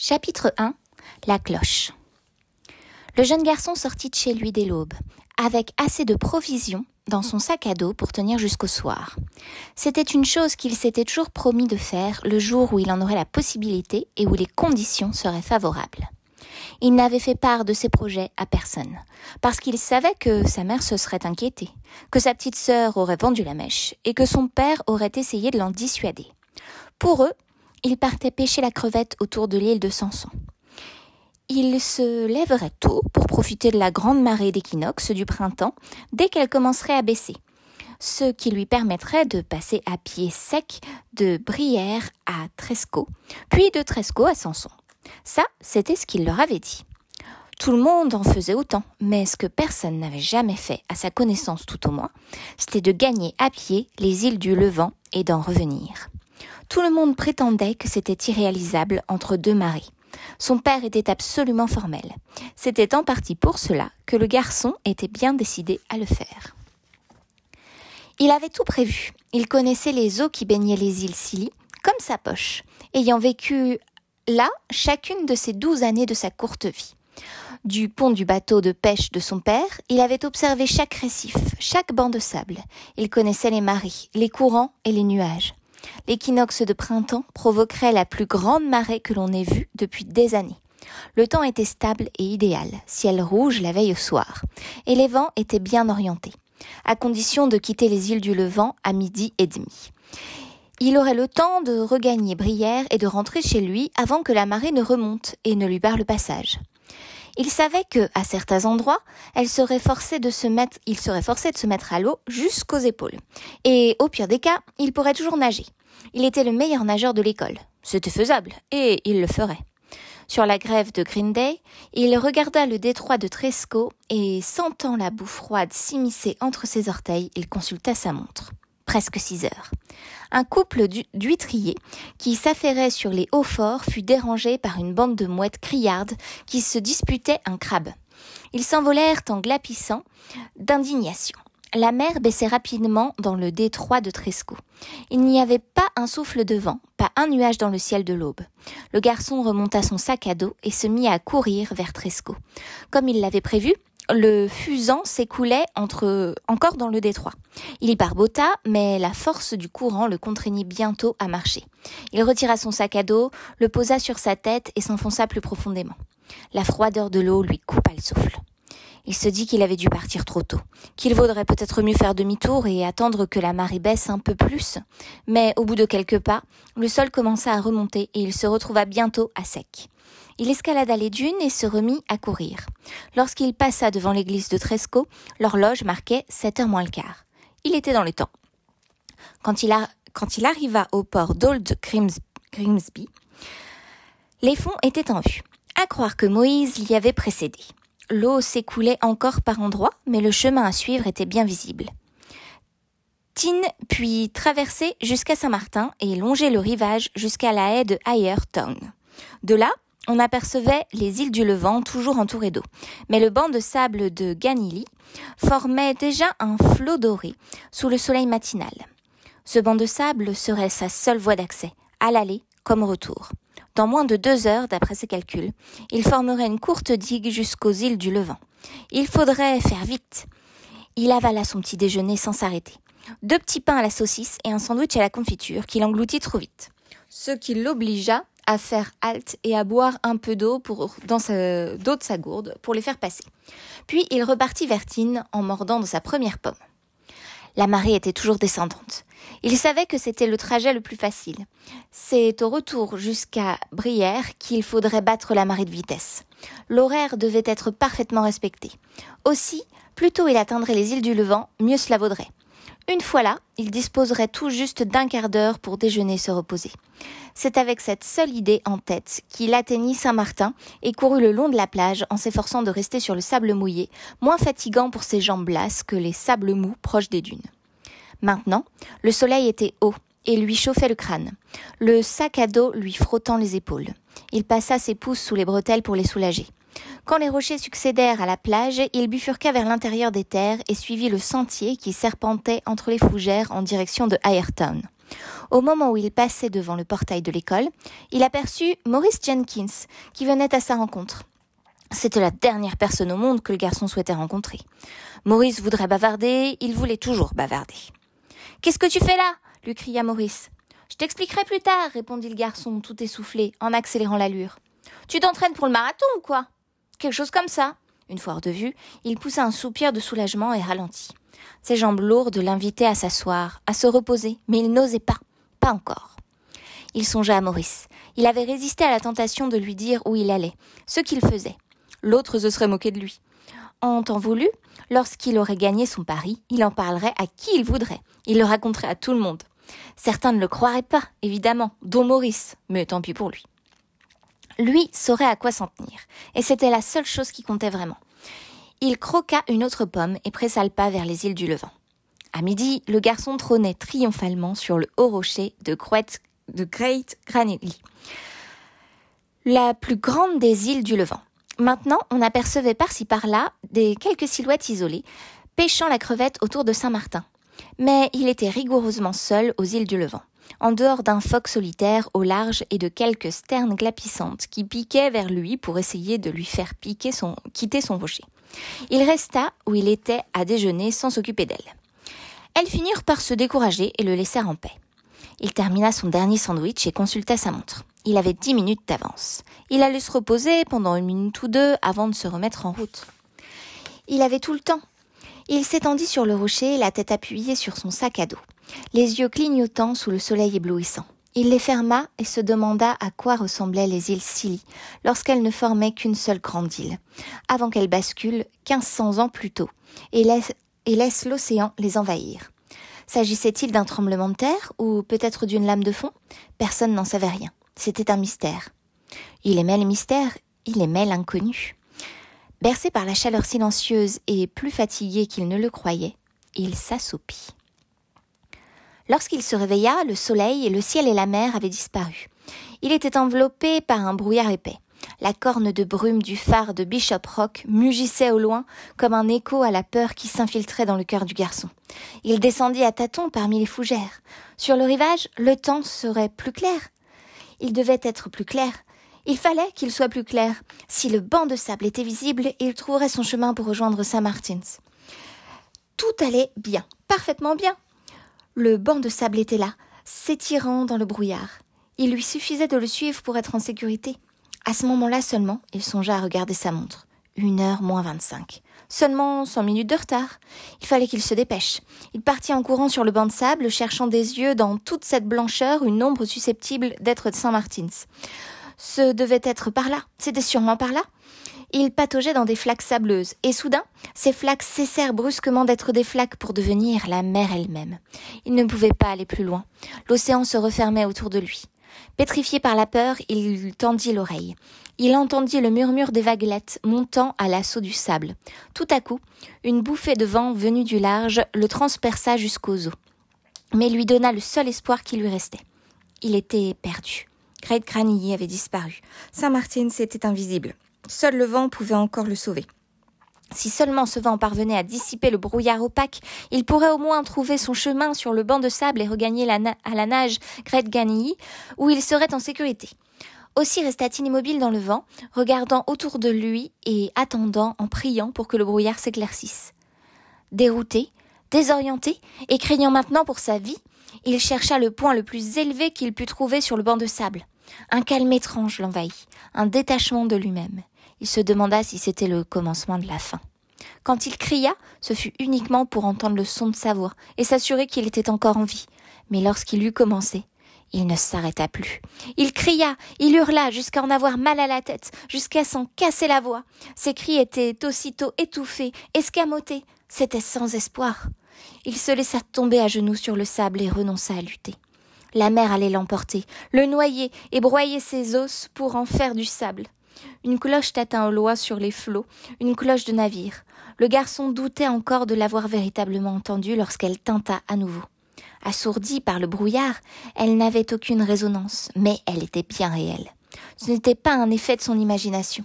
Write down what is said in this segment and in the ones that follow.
Chapitre 1 La cloche. Le jeune garçon sortit de chez lui dès l'aube, avec assez de provisions dans son sac à dos pour tenir jusqu'au soir. C'était une chose qu'il s'était toujours promis de faire le jour où il en aurait la possibilité et où les conditions seraient favorables. Il n'avait fait part de ses projets à personne, parce qu'il savait que sa mère se serait inquiétée, que sa petite sœur aurait vendu la mèche, et que son père aurait essayé de l'en dissuader. Pour eux, il partait pêcher la crevette autour de l'île de Samson. Il se lèverait tôt pour profiter de la grande marée d'équinoxe du printemps dès qu'elle commencerait à baisser, ce qui lui permettrait de passer à pied sec de Brière à Tresco, puis de Tresco à Samson. Ça, c'était ce qu'il leur avait dit. Tout le monde en faisait autant, mais ce que personne n'avait jamais fait, à sa connaissance tout au moins, c'était de gagner à pied les îles du Levant et d'en revenir. Tout le monde prétendait que c'était irréalisable entre deux marées. Son père était absolument formel. C'était en partie pour cela que le garçon était bien décidé à le faire. Il avait tout prévu. Il connaissait les eaux qui baignaient les îles Scilly comme sa poche, ayant vécu là chacune de ces douze années de sa courte vie. Du pont du bateau de pêche de son père, il avait observé chaque récif, chaque banc de sable. Il connaissait les marées, les courants et les nuages. L'équinoxe de printemps provoquerait la plus grande marée que l'on ait vue depuis des années. Le temps était stable et idéal, ciel rouge la veille au soir, et les vents étaient bien orientés, à condition de quitter les îles du Levant à midi et demi. Il aurait le temps de regagner Brière et de rentrer chez lui avant que la marée ne remonte et ne lui barre le passage. Il savait que, à certains endroits, il serait forcé de se mettre à l'eau jusqu'aux épaules. Et, au pire des cas, il pourrait toujours nager. Il était le meilleur nageur de l'école. C'était faisable, et il le ferait. Sur la grève de Green Day, il regarda le détroit de Tresco et, sentant la boue froide s'immiscer entre ses orteils, il consulta sa montre presque six heures. Un couple d'huîtriers qui s'affairait sur les hauts forts fut dérangé par une bande de mouettes criardes qui se disputaient un crabe. Ils s'envolèrent en glapissant d'indignation. La mer baissait rapidement dans le détroit de Tresco. Il n'y avait pas un souffle de vent, pas un nuage dans le ciel de l'aube. Le garçon remonta son sac à dos et se mit à courir vers Tresco. Comme il l'avait prévu, le fusan s'écoulait entre encore dans le détroit. Il y barbota, mais la force du courant le contraignit bientôt à marcher. Il retira son sac à dos, le posa sur sa tête et s'enfonça plus profondément. La froideur de l'eau lui coupa le souffle. Il se dit qu'il avait dû partir trop tôt, qu'il vaudrait peut-être mieux faire demi-tour et attendre que la marée baisse un peu plus. Mais au bout de quelques pas, le sol commença à remonter et il se retrouva bientôt à sec. Il escalada les dunes et se remit à courir. Lorsqu'il passa devant l'église de Tresco, l'horloge marquait sept heures moins le quart. Il était dans le temps. Quand il, arriva au port d'Old Grimsby, les fonds étaient en vue. À croire que Moïse l'y avait précédé. L'eau s'écoulait encore par endroits, mais le chemin à suivre était bien visible. Tine puis traverser jusqu'à Saint-Martin et longer le rivage jusqu'à la haie de Town. De là, on apercevait les îles du Levant toujours entourées d'eau. Mais le banc de sable de Ganili formait déjà un flot doré sous le soleil matinal. Ce banc de sable serait sa seule voie d'accès, à l'aller comme au retour. Dans moins de deux heures, d'après ses calculs, il formerait une courte digue jusqu'aux îles du Levant. Il faudrait faire vite. Il avala son petit déjeuner sans s'arrêter. Deux petits pains à la saucisse et un sandwich à la confiture qu'il engloutit trop vite. Ce qui l'obligea à faire halte et à boire un peu d'eau dans sa, d'eau de sa gourde pour les faire passer. Puis il repartit vers Tine en mordant de sa première pomme. La marée était toujours descendante. Il savait que c'était le trajet le plus facile. C'est au retour jusqu'à Brière qu'il faudrait battre la marée de vitesse. L'horaire devait être parfaitement respecté. Aussi, plus tôt il atteindrait les îles du Levant, mieux cela vaudrait. Une fois là, il disposerait tout juste d'un quart d'heure pour déjeuner et se reposer. C'est avec cette seule idée en tête qu'il atteignit Saint-Martin et courut le long de la plage en s'efforçant de rester sur le sable mouillé, moins fatigant pour ses jambes lasses que les sables mous proches des dunes. Maintenant, le soleil était haut et lui chauffait le crâne, le sac à dos lui frottant les épaules. Il passa ses pouces sous les bretelles pour les soulager. Quand les rochers succédèrent à la plage, il bifurqua vers l'intérieur des terres et suivit le sentier qui serpentait entre les fougères en direction de Ayrton. Au moment où il passait devant le portail de l'école, il aperçut Maurice Jenkins, qui venait à sa rencontre. C'était la dernière personne au monde que le garçon souhaitait rencontrer. Maurice voudrait bavarder, il voulait toujours bavarder. Qu'est-ce que tu fais là? lui cria Maurice. Je t'expliquerai plus tard, répondit le garçon, tout essoufflé, en accélérant l'allure. Tu t'entraînes pour le marathon ou quoi? Quelque chose comme ça. Une fois hors de vue, il poussa un soupir de soulagement et ralentit. Ses jambes lourdes l'invitaient à s'asseoir, à se reposer, mais il n'osait pas, pas encore. Il songea à Maurice. Il avait résisté à la tentation de lui dire où il allait, ce qu'il faisait. L'autre se serait moqué de lui. En temps voulu, lorsqu'il aurait gagné son pari, il en parlerait à qui il voudrait. Il le raconterait à tout le monde. Certains ne le croiraient pas, évidemment, dont Maurice, mais tant pis pour lui. Lui saurait à quoi s'en tenir, et c'était la seule chose qui comptait vraiment. Il croqua une autre pomme et pressa le pas vers les îles du Levant. À midi, le garçon trônait triomphalement sur le haut rocher de, de Great Granelli, la plus grande des îles du Levant. Maintenant, on apercevait par-ci par-là des quelques silhouettes isolées, pêchant la crevette autour de Saint-Martin. Mais il était rigoureusement seul aux îles du Levant, en dehors d'un phoque solitaire au large et de quelques sternes glapissantes qui piquaient vers lui pour essayer de lui faire quitter son rocher. Il resta où il était à déjeuner sans s'occuper d'elle. Elles finirent par se décourager et le laissèrent en paix. Il termina son dernier sandwich et consulta sa montre. Il avait dix minutes d'avance. Il allait se reposer pendant une minute ou deux avant de se remettre en route. Il avait tout le temps. Il s'étendit sur le rocher, la tête appuyée sur son sac à dos, les yeux clignotants sous le soleil éblouissant. Il les ferma et se demanda à quoi ressemblaient les îles Scilly lorsqu'elles ne formaient qu'une seule grande île, avant qu'elles basculent 1500 ans plus tôt et laissent, l'océan les envahir. S'agissait-il d'un tremblement de terre ou peut-être d'une lame de fond? Personne n'en savait rien. C'était un mystère. Il aimait les mystères, il aimait l'inconnu. Bercé par la chaleur silencieuse et plus fatigué qu'il ne le croyait, il s'assoupit. Lorsqu'il se réveilla, le soleil, le ciel et la mer avaient disparu. Il était enveloppé par un brouillard épais. La corne de brume du phare de Bishop Rock mugissait au loin comme un écho à la peur qui s'infiltrait dans le cœur du garçon. Il descendit à tâtons parmi les fougères. Sur le rivage, le temps serait plus clair. Il devait être plus clair. Il fallait qu'il soit plus clair. Si le banc de sable était visible, il trouverait son chemin pour rejoindre Saint-Martins. Tout allait bien, parfaitement bien. Le banc de sable était là, s'étirant dans le brouillard. Il lui suffisait de le suivre pour être en sécurité. À ce moment-là seulement, il songea à regarder sa montre. Une heure moins vingt-cinq. Seulement cent minutes de retard. Il fallait qu'il se dépêche. Il partit en courant sur le banc de sable, cherchant des yeux dans toute cette blancheur une ombre susceptible d'être de Saint-Martins. Ce devait être par là. C'était sûrement par là. Il pataugeait dans des flaques sableuses, et soudain, ces flaques cessèrent brusquement d'être des flaques pour devenir la mer elle-même. Il ne pouvait pas aller plus loin. L'océan se refermait autour de lui. Pétrifié par la peur, il tendit l'oreille. Il entendit le murmure des vaguelettes montant à l'assaut du sable. Tout à coup, une bouffée de vent venue du large le transperça jusqu'aux eaux, mais lui donna le seul espoir qui lui restait. Il était perdu. Great Granilly avait disparu. Saint-Martin était invisible. Seul le vent pouvait encore le sauver. Si seulement ce vent parvenait à dissiper le brouillard opaque, il pourrait au moins trouver son chemin sur le banc de sable et regagner à la nage Great Granilly, où il serait en sécurité. Aussi resta-t-il immobile dans le vent, regardant autour de lui et attendant en priant pour que le brouillard s'éclaircisse. Dérouté, désorienté et craignant maintenant pour sa vie, il chercha le point le plus élevé qu'il put trouver sur le banc de sable. Un calme étrange l'envahit, un détachement de lui-même. Il se demanda si c'était le commencement de la fin. Quand il cria, ce fut uniquement pour entendre le son de sa voix et s'assurer qu'il était encore en vie. Mais lorsqu'il eut commencé, il ne s'arrêta plus. Il cria, il hurla jusqu'à en avoir mal à la tête, jusqu'à s'en casser la voix. Ses cris étaient aussitôt étouffés, escamotés. C'était sans espoir. Il se laissa tomber à genoux sur le sable et renonça à lutter. La mer allait l'emporter, le noyer et broyer ses os pour en faire du sable. Une cloche tâta au loin sur les flots, une cloche de navire. Le garçon doutait encore de l'avoir véritablement entendue lorsqu'elle tinta à nouveau. Assourdie par le brouillard, elle n'avait aucune résonance, mais elle était bien réelle. Ce n'était pas un effet de son imagination.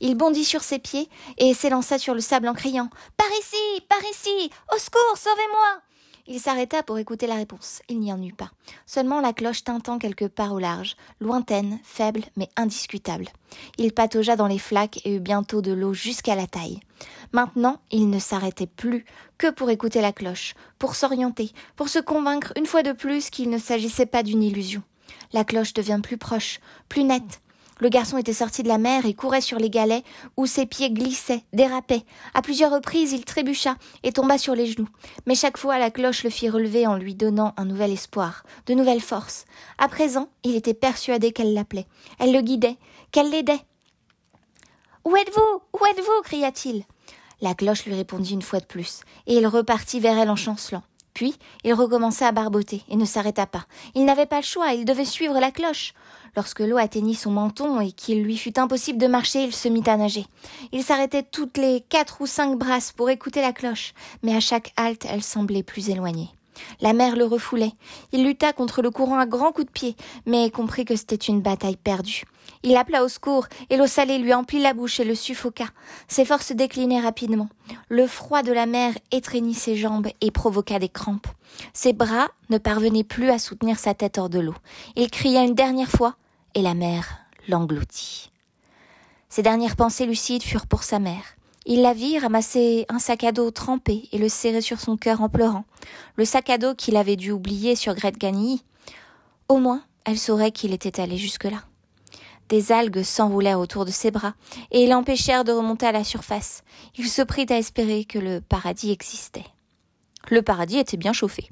Il bondit sur ses pieds et s'élança sur le sable en criant Par ici, par ici, au secours, sauvez-moi. Il s'arrêta pour écouter la réponse. Il n'y en eut pas. Seulement la cloche tintant quelque part au large, lointaine, faible, mais indiscutable. Il pataugea dans les flaques et eut bientôt de l'eau jusqu'à la taille. Maintenant, il ne s'arrêtait plus que pour écouter la cloche, pour s'orienter, pour se convaincre une fois de plus qu'il ne s'agissait pas d'une illusion. La cloche devient plus proche, plus nette, le garçon était sorti de la mer et courait sur les galets où ses pieds glissaient, dérapaient. À plusieurs reprises, il trébucha et tomba sur les genoux. Mais chaque fois, la cloche le fit relever en lui donnant un nouvel espoir, de nouvelles forces. À présent, il était persuadé qu'elle l'appelait. Elle le guidait, qu'elle l'aidait. Où êtes-vous? Où êtes-vous? cria-t-il. La cloche lui répondit une fois de plus, et il repartit vers elle en chancelant. Puis il recommença à barboter et ne s'arrêta pas. Il n'avait pas le choix, il devait suivre la cloche. Lorsque l'eau atteignit son menton et qu'il lui fut impossible de marcher, il se mit à nager. Il s'arrêtait toutes les quatre ou cinq brasses pour écouter la cloche, mais à chaque halte elle semblait plus éloignée. La mer le refoulait. Il lutta contre le courant à grands coups de pied, mais comprit que c'était une bataille perdue. Il appela au secours, et l'eau salée lui emplit la bouche et le suffoqua. Ses forces déclinaient rapidement. Le froid de la mer étreignit ses jambes et provoqua des crampes. Ses bras ne parvenaient plus à soutenir sa tête hors de l'eau. Il cria une dernière fois, et la mer l'engloutit. Ses dernières pensées lucides furent pour sa mère. Il la vit ramasser un sac à dos trempé et le serrer sur son cœur en pleurant. Le sac à dos qu'il avait dû oublier sur Grette Ganilly. Au moins, elle saurait qu'il était allé jusque-là. Des algues s'enroulèrent autour de ses bras et l'empêchèrent de remonter à la surface. Il se prit à espérer que le paradis existait. Le paradis était bien chauffé,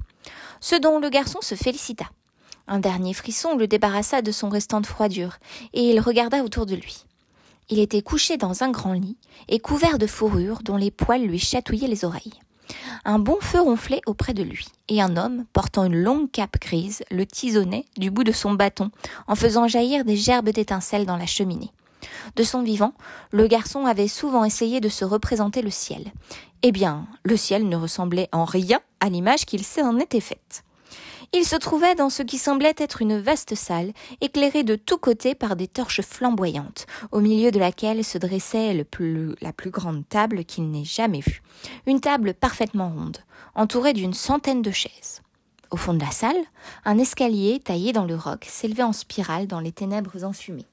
ce dont le garçon se félicita. Un dernier frisson le débarrassa de son restant de froidure, et il regarda autour de lui. Il était couché dans un grand lit et couvert de fourrure dont les poils lui chatouillaient les oreilles. Un bon feu ronflait auprès de lui, et un homme, portant une longue cape grise, le tisonnait du bout de son bâton, en faisant jaillir des gerbes d'étincelles dans la cheminée. De son vivant, le garçon avait souvent essayé de se représenter le ciel. Eh bien, le ciel ne ressemblait en rien à l'image qu'il s'en était faite. Il se trouvait dans ce qui semblait être une vaste salle, éclairée de tous côtés par des torches flamboyantes, au milieu de laquelle se dressait la plus grande table qu'il n'ait jamais vue. Une table parfaitement ronde, entourée d'une centaine de chaises. Au fond de la salle, un escalier taillé dans le roc s'élevait en spirale dans les ténèbres enfumées.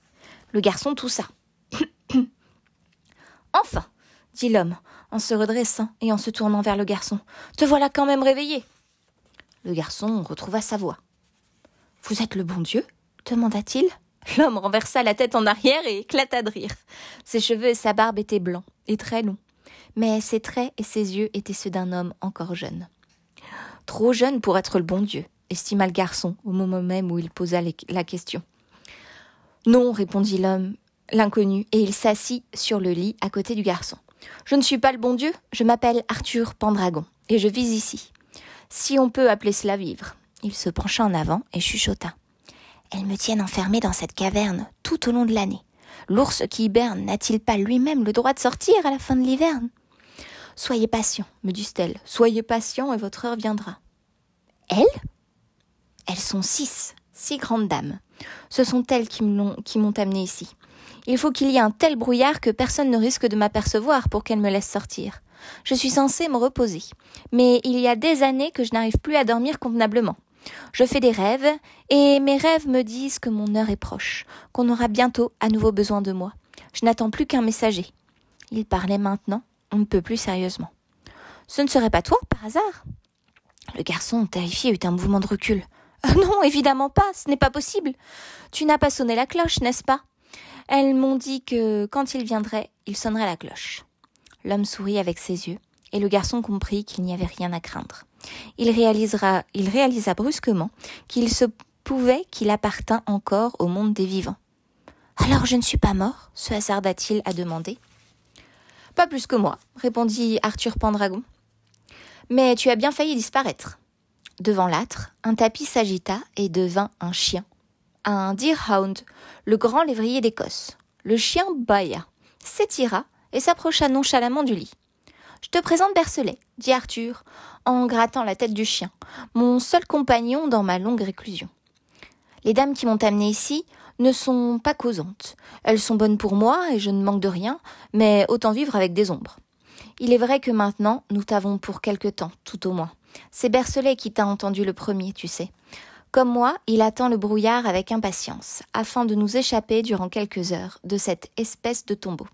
Le garçon toussa. enfin, dit l'homme, en se redressant et en se tournant vers le garçon. Te voilà quand même réveillé. Le garçon retrouva sa voix. Vous êtes le bon Dieu? demanda-t-il. L'homme renversa la tête en arrière et éclata de rire. Ses cheveux et sa barbe étaient blancs et très longs, mais ses traits et ses yeux étaient ceux d'un homme encore jeune. Trop jeune pour être le bon Dieu, estima le garçon au moment même où il posa la question. Non, répondit l'homme, l'inconnu, et il s'assit sur le lit à côté du garçon. Je ne suis pas le bon Dieu, je m'appelle Arthur Pendragon, et je vis ici si on peut appeler cela vivre. Il se pencha en avant et chuchota. Elles me tiennent enfermée dans cette caverne tout au long de l'année. L'ours qui hiberne n'a-t-il pas lui-même le droit de sortir à la fin de l'hiverne Soyez patient, me disent-elles. Soyez patient et votre heure viendra. Elles? Elles sont six, six grandes dames. Ce sont elles qui m'ont amené ici. Il faut qu'il y ait un tel brouillard que personne ne risque de m'apercevoir pour qu'elles me laissent sortir. Je suis censée me reposer. Mais il y a des années que je n'arrive plus à dormir convenablement. Je fais des rêves, et mes rêves me disent que mon heure est proche, qu'on aura bientôt à nouveau besoin de moi. Je n'attends plus qu'un messager. Il parlait maintenant, on ne peut plus sérieusement. Ce ne serait pas toi, par hasard? Le garçon, terrifié, eut un mouvement de recul. Euh, non, évidemment pas, ce n'est pas possible. Tu n'as pas sonné la cloche, n'est-ce pas? Elles m'ont dit que quand il viendrait, il sonnerait la cloche. L'homme sourit avec ses yeux, et le garçon comprit qu'il n'y avait rien à craindre. Il, réalisa brusquement qu'il se pouvait qu'il appartint encore au monde des vivants. Alors je ne suis pas mort se hasarda-t-il à demander. Pas plus que moi, répondit Arthur Pendragon. Mais tu as bien failli disparaître. Devant l'âtre, un tapis s'agita et devint un chien. Un deerhound, le grand lévrier d'Écosse. Le chien bâilla, s'étira et s'approcha nonchalamment du lit. Je te présente Bercelet, dit Arthur, en grattant la tête du chien, mon seul compagnon dans ma longue réclusion. Les dames qui m'ont amené ici ne sont pas causantes. Elles sont bonnes pour moi et je ne manque de rien, mais autant vivre avec des ombres. Il est vrai que maintenant nous t'avons pour quelque temps, tout au moins. C'est Bercelet qui t'a entendu le premier, tu sais. Comme moi, il attend le brouillard avec impatience, afin de nous échapper durant quelques heures de cette espèce de tombeau.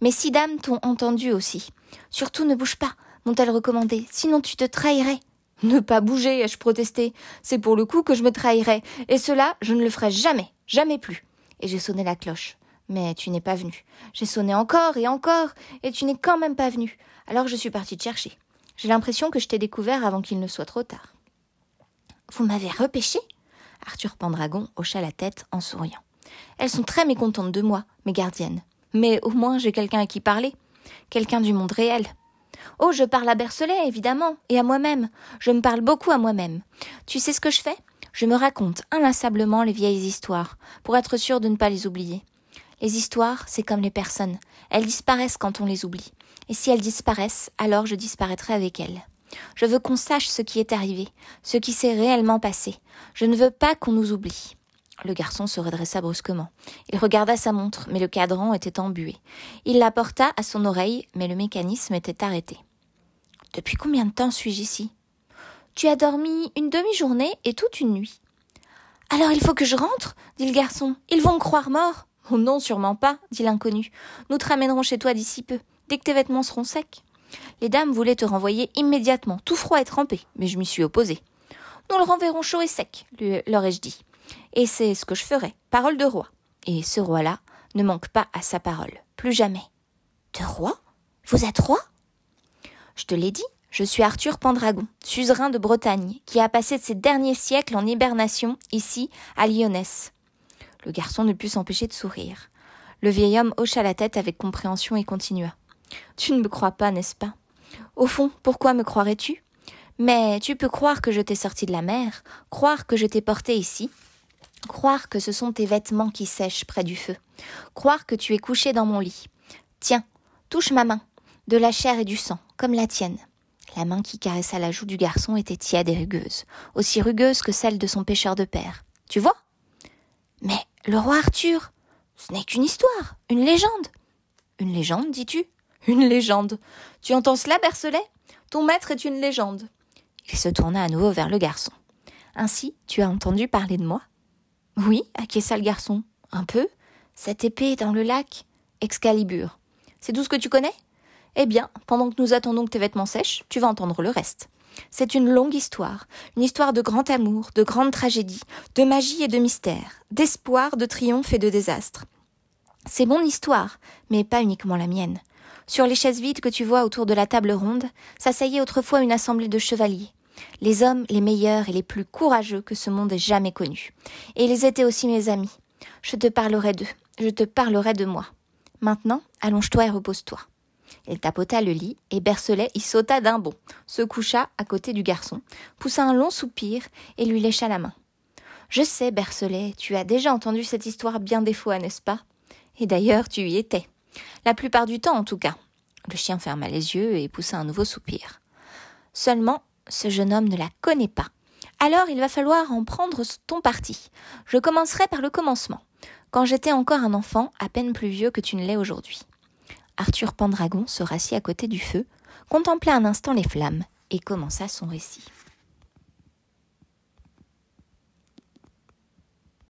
Mais six dames t'ont entendu aussi. Surtout ne bouge pas, m'ont-elles recommandé, sinon tu te trahirais. Ne pas bouger, ai-je protesté. C'est pour le coup que je me trahirais, et cela, je ne le ferai jamais, jamais plus. Et j'ai sonné la cloche. Mais tu n'es pas venu. J'ai sonné encore et encore, et tu n'es quand même pas venu. Alors je suis partie te chercher. J'ai l'impression que je t'ai découvert avant qu'il ne soit trop tard. Vous m'avez repêché? Arthur Pendragon hocha la tête en souriant. Elles sont très mécontentes de moi, mes gardiennes. Mais au moins j'ai quelqu'un à qui parler. Quelqu'un du monde réel. Oh, je parle à Bercelet, évidemment, et à moi-même. Je me parle beaucoup à moi-même. Tu sais ce que je fais? Je me raconte inlassablement les vieilles histoires, pour être sûre de ne pas les oublier. Les histoires, c'est comme les personnes. Elles disparaissent quand on les oublie. Et si elles disparaissent, alors je disparaîtrai avec elles. Je veux qu'on sache ce qui est arrivé, ce qui s'est réellement passé. Je ne veux pas qu'on nous oublie. Le garçon se redressa brusquement. Il regarda sa montre, mais le cadran était embué. Il la porta à son oreille, mais le mécanisme était arrêté. Depuis combien de temps suis-je ici? Tu as dormi une demi-journée et toute une nuit. Alors il faut que je rentre dit le garçon. Ils vont me croire mort. Oh non, sûrement pas, dit l'inconnu. Nous te ramènerons chez toi d'ici peu, dès que tes vêtements seront secs. Les dames voulaient te renvoyer immédiatement, tout froid et trempé, mais je m'y suis opposée. Nous le renverrons chaud et sec, leur ai-je dit. Et c'est ce que je ferai, parole de roi. Et ce roi-là ne manque pas à sa parole, plus jamais. De roi? Vous êtes roi? Je te l'ai dit, je suis Arthur Pendragon, suzerain de Bretagne, qui a passé ses derniers siècles en hibernation ici, à Lyonnesse. Le garçon ne put s'empêcher de sourire. Le vieil homme hocha la tête avec compréhension et continua. Tu ne me crois pas, n'est-ce pas? Au fond, pourquoi me croirais-tu? Mais tu peux croire que je t'ai sorti de la mer, croire que je t'ai porté ici, croire que ce sont tes vêtements qui sèchent près du feu, croire que tu es couché dans mon lit. Tiens, touche ma main, de la chair et du sang, comme la tienne. La main qui caressa la joue du garçon était tiède et rugueuse, aussi rugueuse que celle de son pêcheur de père. Tu vois? Mais le roi Arthur, ce n'est qu'une histoire, une légende. Une légende, dis-tu? Une légende. Tu entends cela, Bercelet? Ton maître est une légende. Il se tourna à nouveau vers le garçon. Ainsi, tu as entendu parler de moi? Oui, acquiesça le garçon. Un peu. Cette épée dans le lac Excalibur. C'est tout ce que tu connais? Eh bien, pendant que nous attendons que tes vêtements sèchent, tu vas entendre le reste. C'est une longue histoire, une histoire de grand amour, de grande tragédie, de magie et de mystère, d'espoir, de triomphe et de désastre. C'est mon histoire, mais pas uniquement la mienne. Sur les chaises vides que tu vois autour de la table ronde, s'asseyait autrefois une assemblée de chevaliers. Les hommes les meilleurs et les plus courageux que ce monde ait jamais connus. Et ils étaient aussi mes amis. Je te parlerai d'eux, je te parlerai de moi. Maintenant, allonge-toi et repose-toi. Il tapota le lit, et Bercelet y sauta d'un bond, se coucha à côté du garçon, poussa un long soupir et lui lécha la main. Je sais, Bercelet, tu as déjà entendu cette histoire bien des fois, n'est-ce pas? Et d'ailleurs, tu y étais. La plupart du temps, en tout cas. Le chien ferma les yeux et poussa un nouveau soupir. Seulement, ce jeune homme ne la connaît pas. Alors il va falloir en prendre ton parti. Je commencerai par le commencement, quand j'étais encore un enfant à peine plus vieux que tu ne l'es aujourd'hui. Arthur Pendragon se rassit à côté du feu, contempla un instant les flammes et commença son récit.